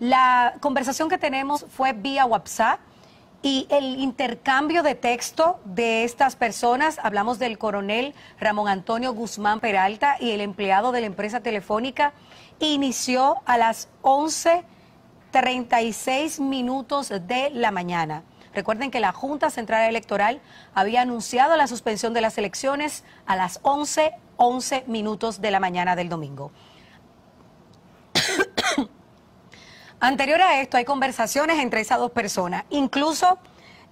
La conversación que tenemos fue vía WhatsApp y el intercambio de texto de estas personas, hablamos del coronel Ramón Antonio Guzmán Peralta y el empleado de la empresa telefónica, inició a las 11.36 minutos de la mañana. Recuerden que la Junta Central Electoral había anunciado la suspensión de las elecciones a las 11.11 11 minutos de la mañana del domingo. Anterior a esto hay conversaciones entre esas dos personas, incluso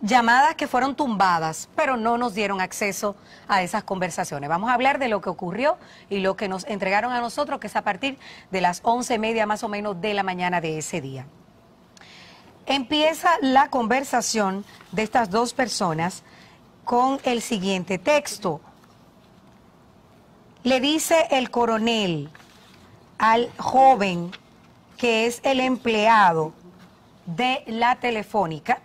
llamadas que fueron tumbadas, pero no nos dieron acceso a esas conversaciones. Vamos a hablar de lo que ocurrió y lo que nos entregaron a nosotros, que es a partir de las once y media más o menos de la mañana de ese día. Empieza la conversación de estas dos personas con el siguiente texto. Le dice el coronel al joven que es el empleado de la telefónica,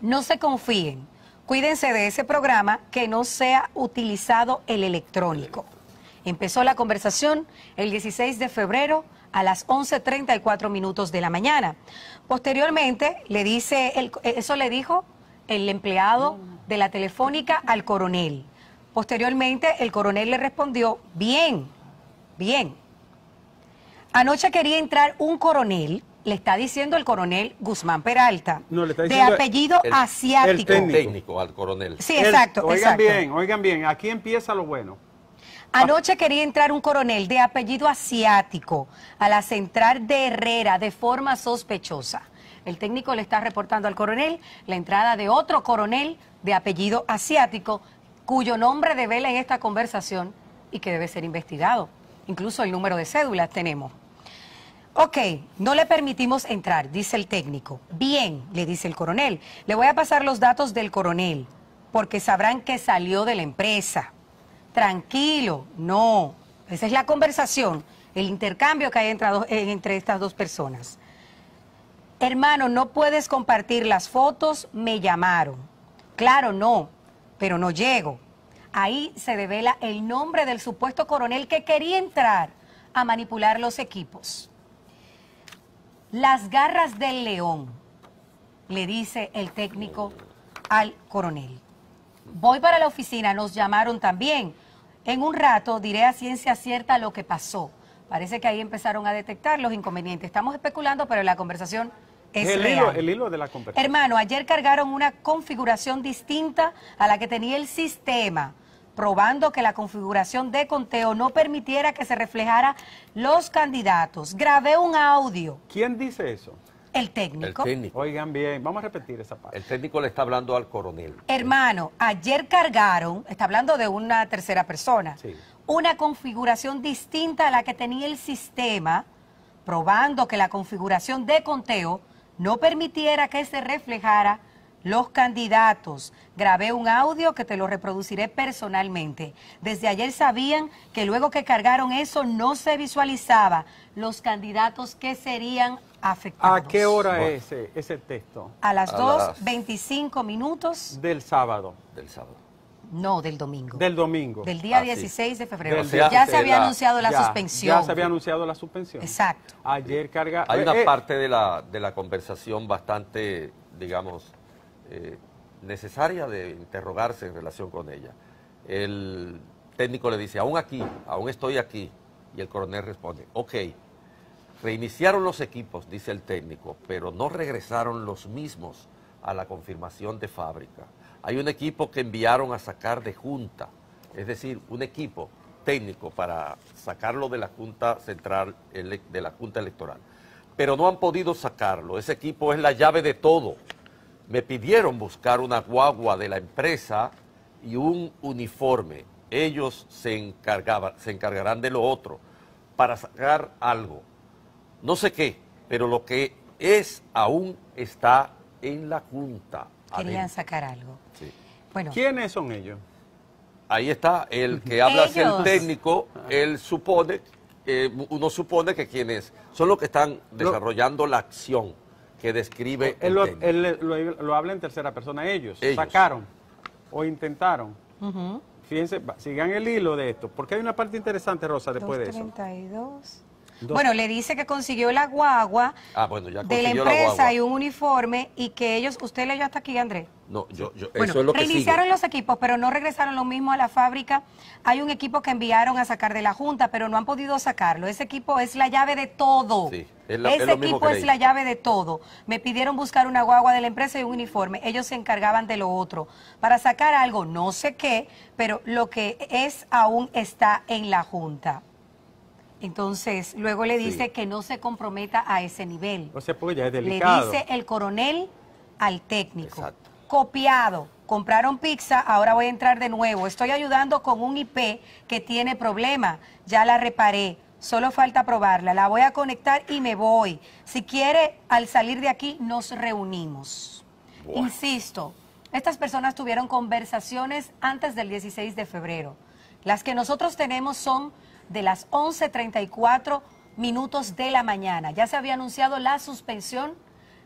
no se confíen, cuídense de ese programa que no sea utilizado el electrónico. Empezó la conversación el 16 de febrero a las 11.34 minutos de la mañana. Posteriormente, le dice, el, eso le dijo el empleado de la telefónica al coronel. Posteriormente, el coronel le respondió, bien, bien, Anoche quería entrar un coronel, le está diciendo el coronel Guzmán Peralta, de apellido asiático. El técnico. al coronel. Sí, exacto. oigan bien, oigan bien, aquí empieza lo bueno. Anoche quería entrar un coronel de apellido asiático a la central de Herrera de forma sospechosa. El técnico le está reportando al coronel la entrada de otro coronel de apellido asiático, cuyo nombre devela en esta conversación y que debe ser investigado. Incluso el número de cédulas tenemos. Ok, no le permitimos entrar, dice el técnico. Bien, le dice el coronel. Le voy a pasar los datos del coronel, porque sabrán que salió de la empresa. Tranquilo, no. Esa es la conversación, el intercambio que hay entre, eh, entre estas dos personas. Hermano, no puedes compartir las fotos, me llamaron. Claro, no, pero no llego. Ahí se revela el nombre del supuesto coronel que quería entrar a manipular los equipos. Las garras del león, le dice el técnico al coronel. Voy para la oficina, nos llamaron también. En un rato diré a ciencia cierta lo que pasó. Parece que ahí empezaron a detectar los inconvenientes. Estamos especulando, pero la conversación es el real. Hilo, el hilo de la conversación. Hermano, ayer cargaron una configuración distinta a la que tenía el sistema probando que la configuración de conteo no permitiera que se reflejara los candidatos. Grabé un audio. ¿Quién dice eso? El técnico. El técnico. Oigan bien, vamos a repetir esa parte. El técnico le está hablando al coronel. Hermano, ayer cargaron, está hablando de una tercera persona, una configuración distinta a la que tenía el sistema, probando que la configuración de conteo no permitiera que se reflejara los candidatos. Grabé un audio que te lo reproduciré personalmente. Desde ayer sabían que luego que cargaron eso no se visualizaba los candidatos que serían afectados. ¿A qué hora es ese, texto? A las 2.25 minutos. Del sábado. Del sábado. No, del domingo. Del domingo. Del día 16 de febrero. ya se había anunciado la suspensión. Ya se había anunciado la suspensión. Exacto. Ayer carga... Hay una eh, eh. parte de la, de la conversación bastante, digamos, eh, necesaria de interrogarse en relación con ella. El técnico le dice, aún aquí, aún estoy aquí. Y el coronel responde, ok, reiniciaron los equipos, dice el técnico, pero no regresaron los mismos a la confirmación de fábrica. Hay un equipo que enviaron a sacar de junta, es decir, un equipo técnico para sacarlo de la Junta Central, de la Junta Electoral. Pero no han podido sacarlo. Ese equipo es la llave de todo me pidieron buscar una guagua de la empresa y un uniforme. Ellos se, encargaban, se encargarán de lo otro para sacar algo. No sé qué, pero lo que es aún está en la Junta. Querían sacar algo. Bueno. ¿Quiénes son ellos? Ahí está, el que habla es el técnico, él supone, eh, uno supone que quienes son los que están desarrollando la acción que describe. Él, lo, habla en tercera persona, ellos, sacaron o intentaron. Fíjense, sigan el hilo de esto, porque hay una parte interesante, Rosa, después de eso. Bueno, le dice que consiguió la guagua ah, de la empresa y un uniforme y que ellos, usted leyó hasta aquí, Andrés. No, yo, yo eso es lo que reiniciaron los equipos, pero no regresaron lo mismo a la fábrica. Hay un equipo que enviaron a sacar de la Junta, pero no han podido sacarlo. Ese equipo es la llave de todo. Sí, Ese equipo es la llave de todo. Me pidieron buscar una guagua de la empresa y un uniforme. Ellos se encargaban de lo otro. Para sacar algo, no sé qué, pero lo que es aún está en la Junta. Entonces, luego le dice que no se comprometa a ese nivel. O sea, porque ya es delicado. Le dice el coronel al técnico. Exacto. Copiado. Compraron pizza, ahora voy a entrar de nuevo. Estoy ayudando con un IP que tiene problema. Ya la reparé. Solo falta probarla. La voy a conectar y me voy. Si quiere, al salir de aquí nos reunimos. Insisto, estas personas tuvieron conversaciones antes del 16 de febrero. Las que nosotros tenemos son de las 11.34 minutos de la mañana. Ya se había anunciado la suspensión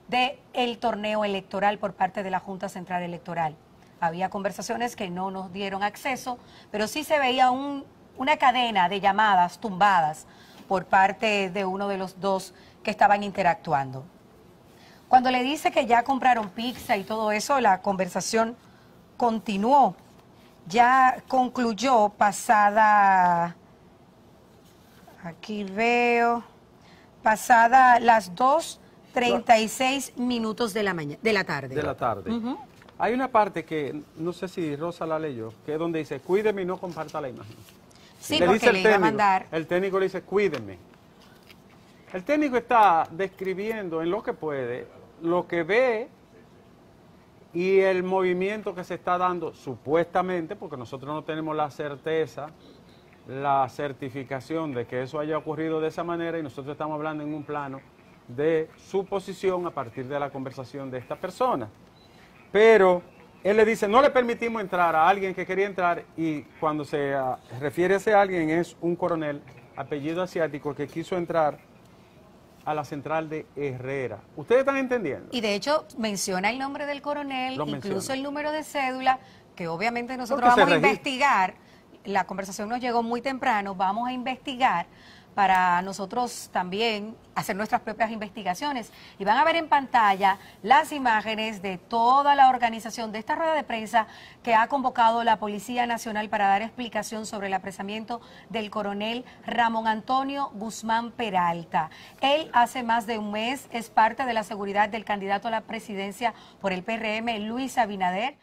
del torneo electoral por parte de la Junta Central Electoral. Había conversaciones que no nos dieron acceso, pero sí se veía una cadena de llamadas tumbadas por parte de uno de los dos que estaban interactuando. Cuando le dice que ya compraron pizza y todo eso, la conversación continuó. Ya concluyó pasada Aquí veo, pasada las 2.36 minutos de la, mañana, de la tarde. De la tarde. Hay una parte que, no sé si Rosa la leyó, que es donde dice, cuídeme y no comparta la imagen. Sí, le dice el técnico, a mandar. El técnico le dice, cuídeme. El técnico está describiendo en lo que puede, lo que ve y el movimiento que se está dando, supuestamente, porque nosotros no tenemos la certeza la certificación de que eso haya ocurrido de esa manera y nosotros estamos hablando en un plano de suposición a partir de la conversación de esta persona. Pero él le dice, no le permitimos entrar a alguien que quería entrar y cuando se ah, refiere a ese alguien es un coronel, apellido asiático, que quiso entrar a la central de Herrera. ¿Ustedes están entendiendo? Y de hecho menciona el nombre del coronel, incluso el número de cédula, que obviamente nosotros vamos a investigar la conversación nos llegó muy temprano, vamos a investigar para nosotros también hacer nuestras propias investigaciones. Y van a ver en pantalla las imágenes de toda la organización de esta rueda de prensa que ha convocado la Policía Nacional para dar explicación sobre el apresamiento del coronel Ramón Antonio Guzmán Peralta. Él hace más de un mes es parte de la seguridad del candidato a la presidencia por el PRM, Luis Abinader.